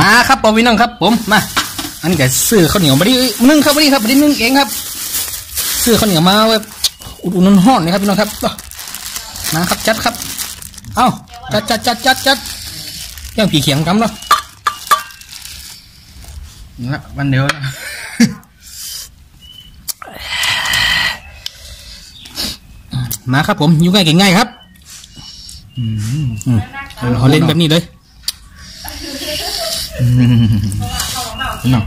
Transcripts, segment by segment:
มาครับปอวิน้องครับ ผมมา อันนี้ก็ซื้อข้าวเหนียวมาดินึ่งครับมาดิครับมาดินึ่งเองครับซื้อข้าวเหนียวมาไว้อุดอุ่นห้อนๆนะครับพี่น้องครับมาครับจัดครับ เอ้าจัดจัดจัดจัดจัดย่างผีเขียงกำเนาะนะวันเดียวนะมาครับผมอยู่ง่ายเก่งง่ายครับอืมอืมเขาเล่นแบบนี้เลย น้อง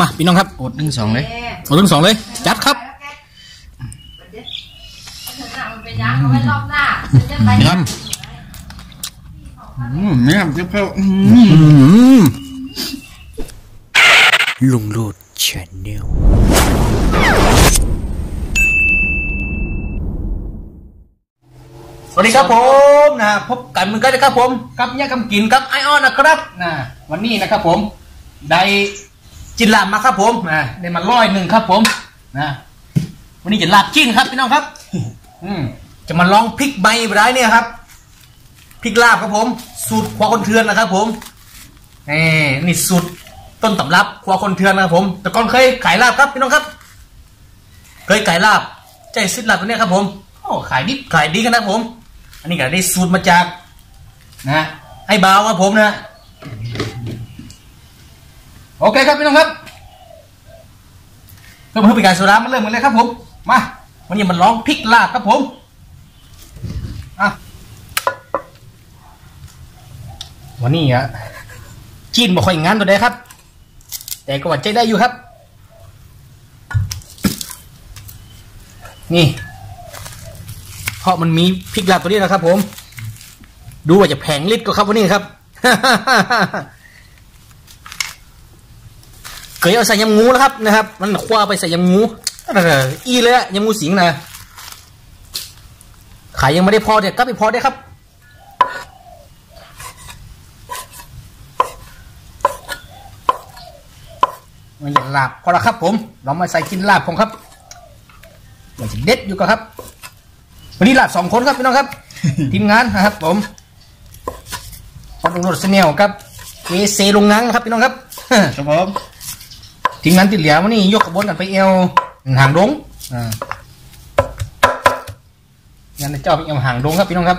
มาพี่น้องครับอดหนึ่งสองเลยเอาเรื่องสองเลยจัดครับครับอืมเนี่ยเจ้าเพิ่มอืมอืมลุงโลดชาแนล สวัสดีครับผมนะพบกันเหมือนกันนะครับผมกับเนี่ยกำกินกับไอออนนะครับนะวันนี้นะครับผม ได้จินลาบมาครับผมนะได้มาร้อยหนึ่งครับผมนะวันนี้จะลาบจิ้นครับพี่น้องครับ อืมจะมาลองพริกใบไปได้เนี่ยครับพริกลาบครับผม สูตรครัวคนเทือนนะครับ ผมนี่นี่สูตรต้นตำรับครัวคนเทือนนะครับผม แต่ก่อนเคยขายลาบครับพี่น้องครับ เคยขายลาบใจซิดลาบตัวเนี้ยครับผมโอ้ขายดิบขายดีกันนะครับผม อันนี้ก็ได้สูตรมาจาก นะไอ้บ่าวครับผมนะโอเคครับพี่น้องครับเพื่อเพื่อเป็นการสุรามันเริ่มกันเลยครับผมมาวันนี้มันร้องพริกลาบครับผมอะวันนี้อะจีนบ่ค่อยงานตัวใดครับ แต่ก็ว่าใจได้อยู่ครับ นี่ เพราะมันมีพริกลาบตัวนี้นะครับ ผม ดูว่าจะแผงลิตรก็ครับวันนี้ครับเคยเอาใส่ยำงูแล้วครับนะครับ มันคว้าไปใส่ยำงูอีเลยอะยำงูสิงนะขายยังไม่ได้พอเด็ดก็ไปพอได้ครับมันจะลาบพอละครับ ผม เรามาใส่กินลาบผมครับมันจะเด็ดอยู่ก็ครับ วันนี้ลาบสองคนครับพี่น้องครับ ทีมงานนะครับ ผมพอดงรถเสนียวครับเอเซลงงังครับพี่น้องครับครับผมทีมงานติดเหลียววันนี้ยกขบวนกันไปเอวหางดงอ่างานเจ้าไปเอวหางดงครับพี่น้องครับ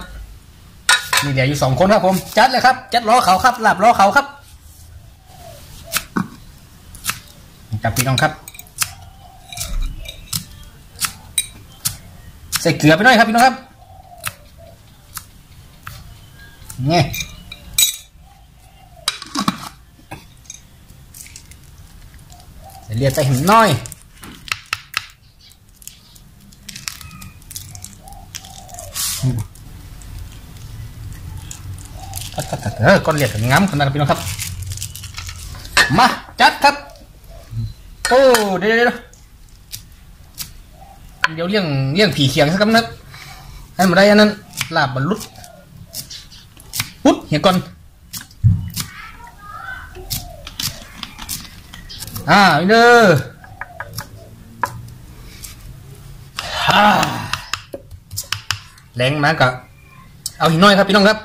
มีเหลืออยู่สองคนครับ ผม จัดเลยครับจัดล้อเขาครับลาบล้อเขาครับจับพี่น้องครับ ส่เกลือไปหน่อยครับพี่น้องครับนี่ใส่เลียดใส่หินน้อยตัดตัดตัดเออก้อนเลียดง้ำขนาดนั้นพี่น้องครับ มา จัดครับ โอ้ เดี๋ยวเดี๋ยว เดี๋ยวเลี้ยงเลี้ยงผีเขียงสักคำนัดให้มาได้อันนั้นลาบบรรลุปุ๊ดเหี่ยก่อนอ่าวินเดอฮ่าแรงมากกับเอาหินน้อยครับพี่น้องครับ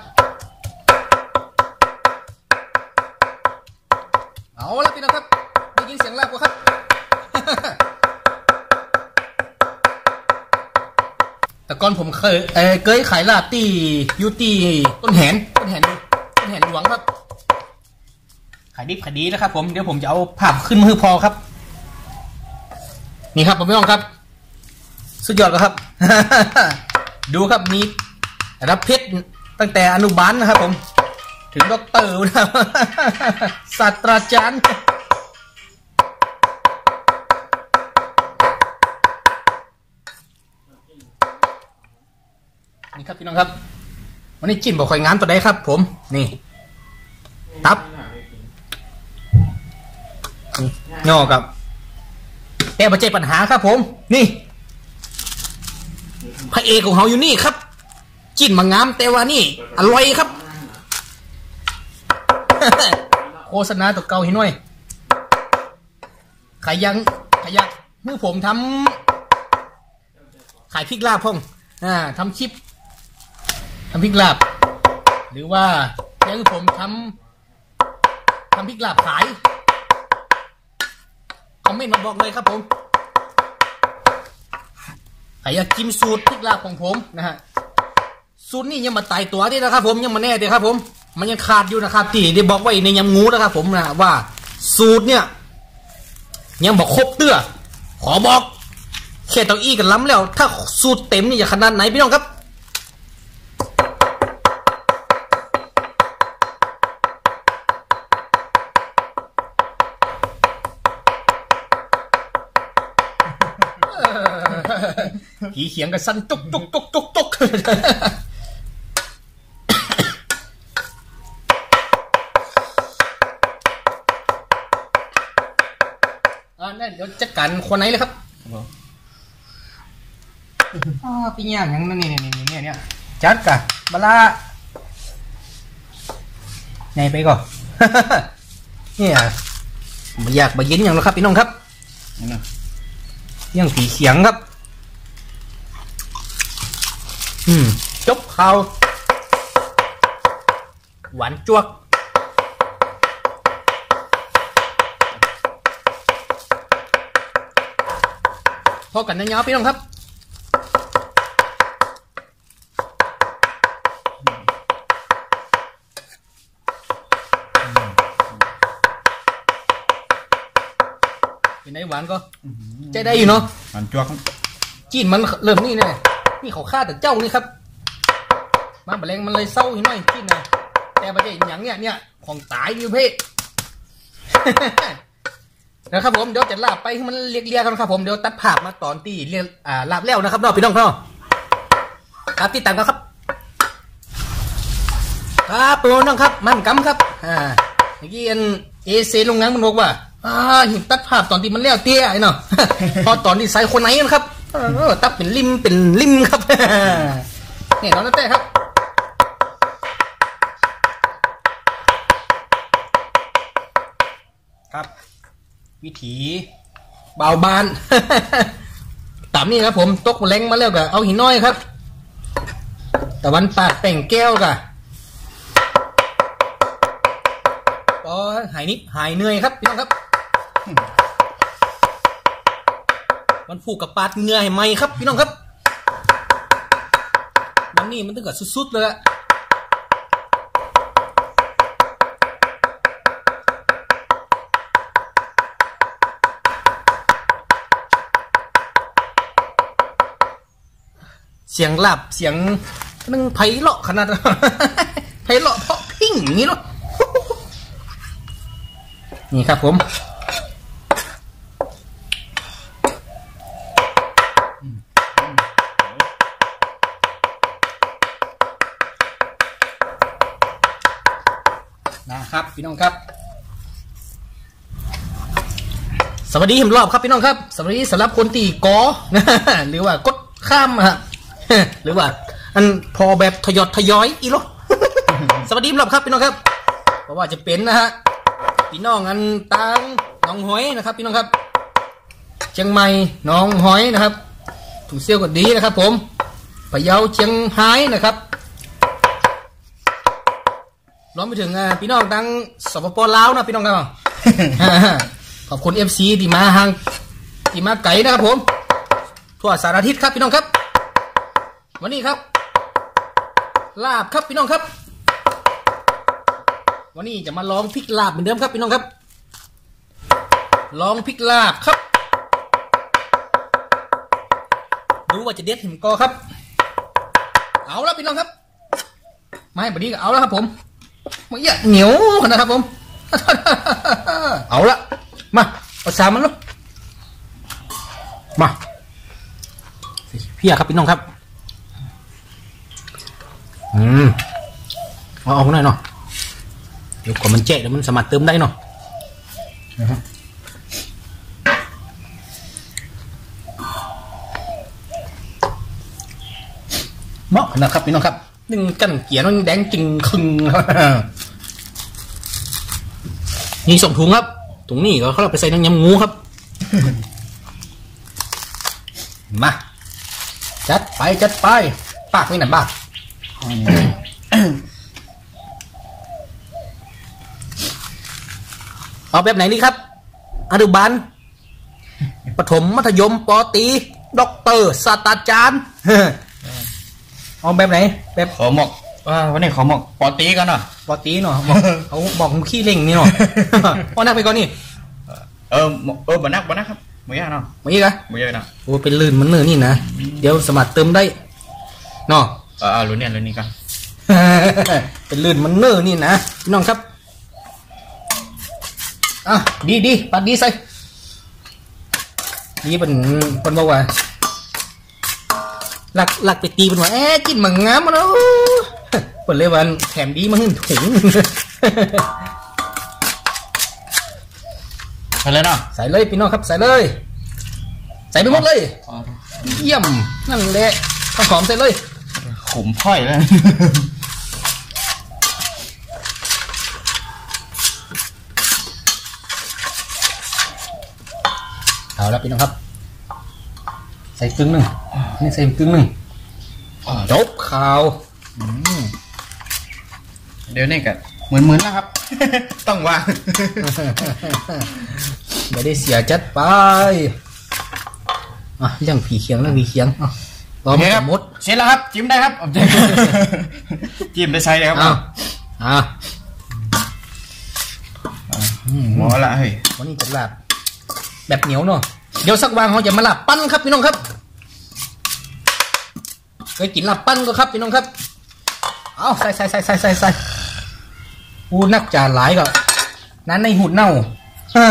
ก่อนผมเคยเออเคยขายลาบที่อยูตีต้นแหนต้นแหนต้นแหนหลวงครับ ขายดิบขายดีนะครับ ผมเดี๋ยวผมจะเอาภาพขึ้นมือพอครับ นี่ครับผมพี่น้องครับ สุดยอดครับ ดูครับมีรับเพชรตั้งแต่อนุบาลนะครับผม ถึงด็อกเตอร์นะครับศาสตราจารย์ นี่ครับพี่น้องครับ วันนี้จิ้มบอกข่อยงานตัวใดครับ ผม นี่ ตับนี่งอกับแต่ปัจจัยปัญหาครับ ผม นี่พระเอกของเขาอยู่นี่ครับจิ้นมางามแต่ว่านี่ อร่อยครับ โฆษณาตัวเก่าให้หน่อยขายยังขายยังเมื่อผมทำขายพริกลาบพ่องอ่าทำคลิป ทำพริกลาบ หรือว่าอยังผมทำทำพริกลาบขาย คอมเมนต์มาบอกเลยครับผมใครอยากกินสูตรพริกลาบของผมนะฮะ สูตรนี้ยังมาตายตัวด้วยนะครับผมยังมาแน่เดียครับผม มันยังขาดอยู่นะครับที่ได้บอกไว้ในยำงูนะครับผมนะว่าสูตรเนี่ยยังบอกครบเตื้อ ขอบอกแค่เตาอี้กันล้ำแล้ว ถ้าสูตรเต็มนี่จะขนาดไหนพี่น้องครับ ผีเขียงกันสั้นตุกตุกตุกตุกตุกอ่านั่นเดี๋ยวจัดการคนไหนเลยครับอ่าปีย่างอย่างนั้นนี่นี่นี่เนี่ยเนี่ยจัดกะบลาไงไปก่อนเนี่ยไม่อยากมาเย็นอย่างแล้วครับพี่น้องครับนี่นะยังผีเขียงครับ อืม จบข่าวหวานจวก พอกันนะยาวพี่น้องครับเป็นไงหวานก็ใจได้อยู่เนาะ มันจวก จีนมันเริ่มนี่แน่ นี่เขาฆ่าแต่เจ้านี่ครับ มาแมลงมันเลยเศร้าหิหน่อยจีนนะแต่ประเด็นอย่างเนี้ยเนี่ยของตายอยู่เพ่นะครับผมเดี๋ยวจะลาบไปให้มันเรียๆกันครับผมเดี๋ยวตัดภาพมาตอนที่เรียอ่าลาบแล้วนะครับเนาะพี่น้องเนาะครับติดตามกันครับครับพี่น้องครับ มันกำครับอ่าเมื่อกี้อันเอเซลงนังมันบอกว่าอ่าห็นตัดภาพตอนที่มันเลี้ยวเตี้ยไอ้เนาะพอตอนที่ใส่คนไหนนครับ ตัดเป็นริมเป็นริมครับเนี่ยน้องนั่นเต้ครับครับ วิถีเบาบานตามนี้ครับผมตกแรงมาแล้วก็เอาหินน้อยครับตะวันปาดแต่งแก้วกะพอหายนิดหายเหนื่อยครับพี่น้องครับ มันผูกกับปาดเงื่อให้ไหมครับพี่น้องครับวันนี้มันถึงกับสุดๆเลยอะเสียงหลับเสียงมันไพเราะขนาดไพเราะเพราะพิ้งอย่างนี้เนาะนี่ครับผม นะครับพี่น้องครับ สวัสดีผมรอบครับพี่น้องครับ สวัสดีสำหรับคนตีกอหรือว่ากดข้ามฮะหรือว่า อันพอแบบทยอยทยอยอีหรอสวัสดีผมรอบครับพี่น้องครับเพราะว่าจะเป็นนะฮะพี่น้องอันตังน้องหอยนะครับ พี่น้องครับเชียงใหม่น้องหอยนะครับถูกเซี่ยวก็ดีนะครับ ผมพะเยาเชียงไฮ้นะครับ รวมไปถึงอ่าพี่น้องดังสปปลาวนะพี่น้องครับขอบคุณเอฟซีที่มาห่างที่มาไกลนะครับผมทั่วสารทิศครับพี่น้องครับ วันนี้ครับ ลาบครับพี่น้องครับ วันนี้จะมาลองพริกลาบเหมือนเดิมครับพี่น้องครับ ลองพริกลาบครับดูว่าจะเด็ดเห็นกอครับ เอาแล้วพี่น้องครับ ไม่บัดนี้ก็เอาแล้วครับผม มันอย่าเหนียวนะครับผม เอาละมาเอาสามมันลูกมาพี่อะครับพี่น้องครับ อืมเอาเอาหน่อยเนาะเดี๋ยวกว่ามันเจ๊เดี๋ยวมันสามารถเติมได้เนาะนะครับเหมาะนะครับพี่น้องครับ นึ่งกันเกียร์มันแดงจริงคึงนี่ส่งถุงครับถุงนี่ก็เขาเอาไปใส่น้ำยำงูครับ มา จัดไปจัดไป ปากนี่หนับ้างเอาแบบไหนนี่ครับ อนุบาลปฐมมัธยมปอตรีด็อกเตอร์ศาสตราจารย์ เอาแบบไหน แบบขอหมกว่าวันนี้ขอหมกปอตีกันเนาะปอตรีเนาะบอกเอาบอกมึงขี้เล่งนี่เนาะเอานักไปก่อนนี่เออหมกเออบันักบันักครับไม่ยากเนาะมาอีกอะไม่ยากเนาะโอ้เป็นลื่นมันเนื้อนี่นะเดี๋ยวสมัครเติมได้เนาะเออเอาลุ้นเนี่ยลุ้นนี่กันเป็นลื่นมันเนื้อนี่นะพี่น้องครับอะดีดีปัดดีใส่นี่เป็นเป็นบอกว่า หลักหลักไปตีเป็นว่าเอ๊ะกินมังงามมันเนาะเปิดเลยวันแถมดีมาหึ่งถุงไปเลยเนาะใส่เลยพี่น้องครับใส่เลย ใส่ไปหมดเลย เยี่ยมนั่นแหละข้าวหอมใส่เลยขมพ่อยเลยเอาแล้วพี่น้องครับ ใส่ครึ่งหนึ่งนี่ใส่ครึ่งหนึ่งจบข่าวเดี๋ยวนี่กันเหมือนเหมือนนะครับ ต้องวางไม่ได้เสียจัดไปอะเรื่องผีเคียงเรื่องผีเคียงอะรอโอมเคครับมดเสร็จแล้วครับ จิ้มได้ครับจิ้มได้ใช้เลยครับอ้าวอะหมอละเฮ้ยวันนี้จะลาบแบบเหนียวเนาะ เดี๋ยวสักวางเขาจะมาลาบปั้นครับพี่น้องครับเคยกินลาบปั้นก็ครับพี่น้องครับ เอาใส่ใส่ใส่ใส่ใส่ใส่อูนักจ่าหลายก็นั้นในหุ่นเน่าฮะ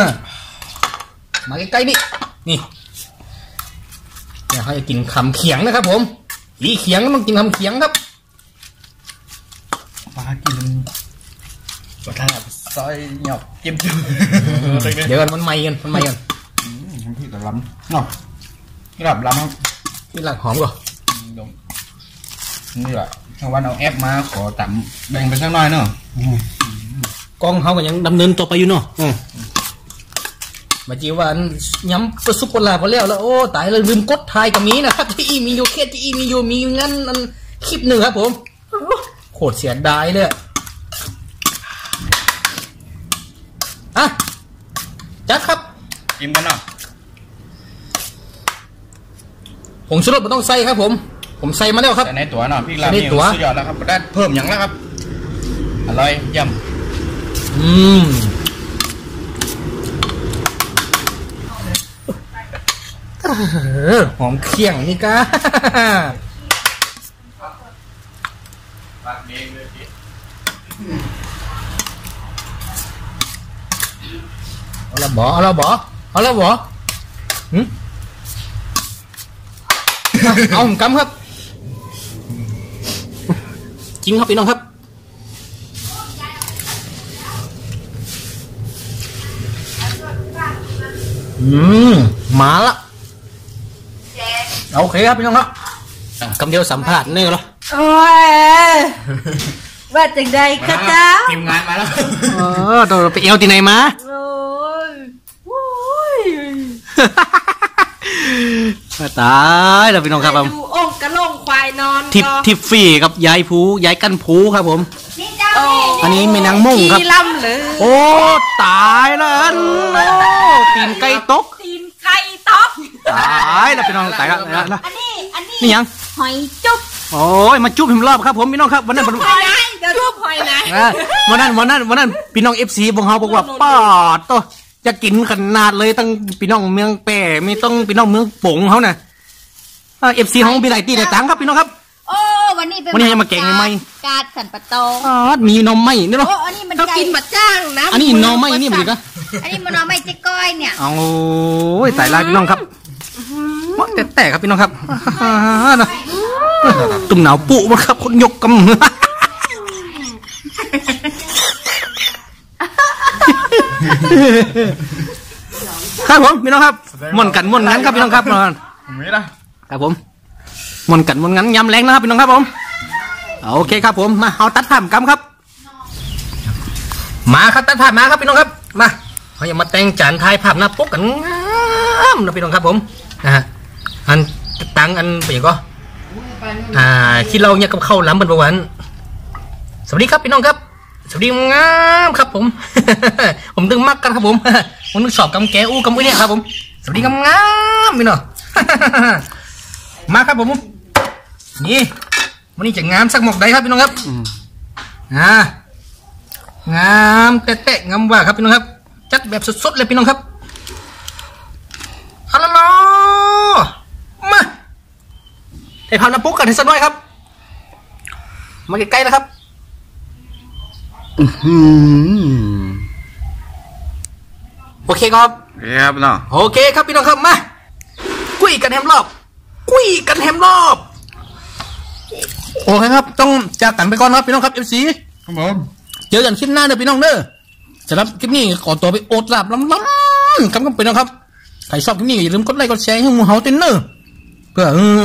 มาใกล้ๆนี่นี่เนี่ยเขาจะกินคำเขียงนะครับ ผมลีเขียงก็ต้องกินคำเขียงครับปลากินก็ถ้าซอยหยอกจิ้มจิ้มเดี๋ยวกันมันไหม่กันมันไหม่กัน น้ำพริกกับล้ำเนาะนี่แบบล้ำครับนี่หลักหอมก่อนนี่แหละทางวันเอาแอปมาขอต่ำแบ่งไปสักหน่อยเนาะกองเขาก็ยังดำเนินต่อไปอยู่เนาะมาจีว่าอันย้ำประสุปลาพอแล้วแล้วโอ้ตายเลยลืมกดทายกับมีนะครับที่อีมีอยู่แค่ที่อีมีอยู่มีงั้นอันคลิปหนึ่งครับผมโคตรเสียดายเลยอะจัดครับจิ้มกันเนาะ ผงชูรสไม่ต้องใส่ครับ ผม ผมใส่มาแล้วครับแต่ในตัวเนาะพริกลาบใส่ในนี่ตัวสุดยอดแล้วครับได้เพิ่มอย่างแล้วครับอร่อยเย่อืมเออหอมเคี่ยงนี่กาเอาละบอเอาละบอเอาละบอหึอะเอาผม กำครับจริงครับพี่น้องครับอืมมาละโอเคครับพี่น้องครับคำเดี ยวสัมผัสนี่เหรอโอ้ยว่าจังใดำข้าเจ้าทีมงานมาแล้วเออตัวไปเอวที่ไหนมาโอ้ยโอ้ยตายแล้วพี่น้องครับผมดูองค์กระโหลงควายนอนทิปก่อนทิปฟรีกับยายผูยายกันผูครับผมโอ้อันนี้แม่นางมุ่งครับขี้ล่ำเลยโอ้ตายแล้วอันโอ้ตีนไก่ตกตีนไก่ต๊อกตายแล้วพี่น้องตายแล้วตายแล้วนะอันนี้อันนี้นี่ยังหอยจุ๊บโอ้ยมาจุ๊บพิมพ์รอบครับผมพี่น้องครับวันนั้นวันหอยไหนเดี๋ยวจุ๊บหอยไหนอะวันนั้นวันนั้นวันนั้นพี่น้องเอฟซีของเขาบอกว่าป้าดโต จะกินขนาดเลยตั้งพี่น้องเมืองแปรมีต้องพี่น้องเมืองปงเขาน่ะเอฟซีของมีหลายตีหลายตังครับพี่น้องครับ โอ้วันนี้เป็นวันนี้ให้มาแกงใหม่กาดสันปะตองป้าดมีนมไหมนี่เนาะโอ้อันนี้มันเขากินบัดจ้างนะอันนี้นมไหมนี่มันก็อันนี้มันนอไม่เจ๊ก้อยเนี่ยเอาโอ้ยตายแล้วพี่น้องครับมแต่แต่ครับพี่น้องครับนะตุ่มหนาวปุมันครับคนยกกำ ครับผมพี่น้องครับม่วนกันม่วนงั้นครับพี่น้องครับไม่ละครับผมม่วนกันม่วนงั้นยำแรงนะครับพี่น้องครับผมโอเคครับผมมาเอาตัดผ่ามกำครับ มาครับตัดผ่ามมาครับพี่น้องครับมาเขาอย่ามาแต่งจานทายภาพหน้าปกกันงามนะพี่น้องครับผมนะฮะอันตังอันเป็นยังก็อ่าคิดเราเนี่ยกับเข้าวล้ำเป็นประวันสวัสดีครับพี่น้องครับ สวัสดีงามครับผม ผมตึงมักกันครับผมผมนึกชอบกำแกอู้กำอุ้ยเนี่ยครับผม สวัสดีงามๆพี่น้องมาครับผม นี่วันนี้จะงามสักหมอกใดครับพี่น้องครับอ่างามแตะๆงามว่าครับพี่น้องครับ จัดแบบสดๆเลยพี่น้องครับฮัลโหลมาไอ้พาวน้ำปุ๊กกันให้สักหน่อยครับ มาใกล้ๆนะครับ โอเคครับครับเนาะโอเคครับพี่น้องครับมาคุยกันแฮมรอบคุยกันแฮมรอบ โอเคครับ ต้องจากกันไปก่อนครับพี่น้องครับ FC ครับผมเจอกันคลิปหน้าเด้อพี่น้องเด้อสำหรับคลิปนี้ขอตัวไปโอดหลับล้ำๆๆครับครับพี่น้องครับใครชอบคลิปนี้อย่าลืมกดไลค์กดแชร์ให้หมูเฮาเต้นเนอร์เพื่อเออ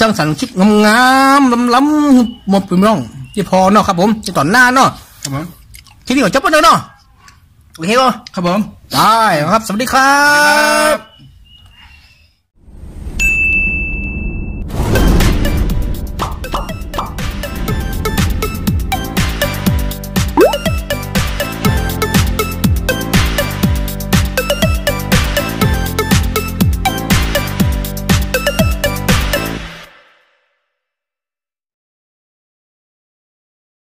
สร้างสรรค์คลิปงามๆล้ำๆหมดพี่น้อง ที่พอเนาะครับผมที่ต่อหน้าเนาะครับผมคลิปนี้ก็จบไปแล้วเนาะโอเคป่ะครับผมได้ครับ สวัสดีครับ